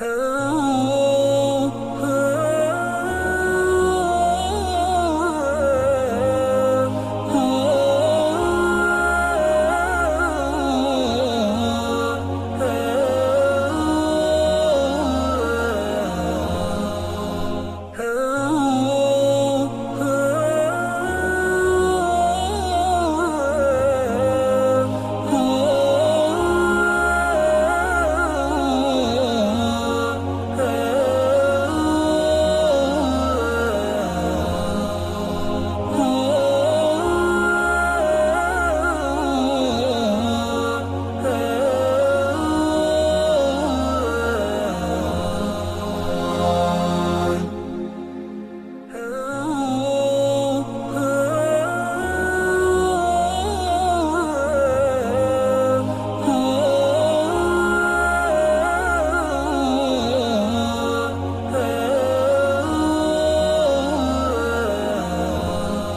Oh.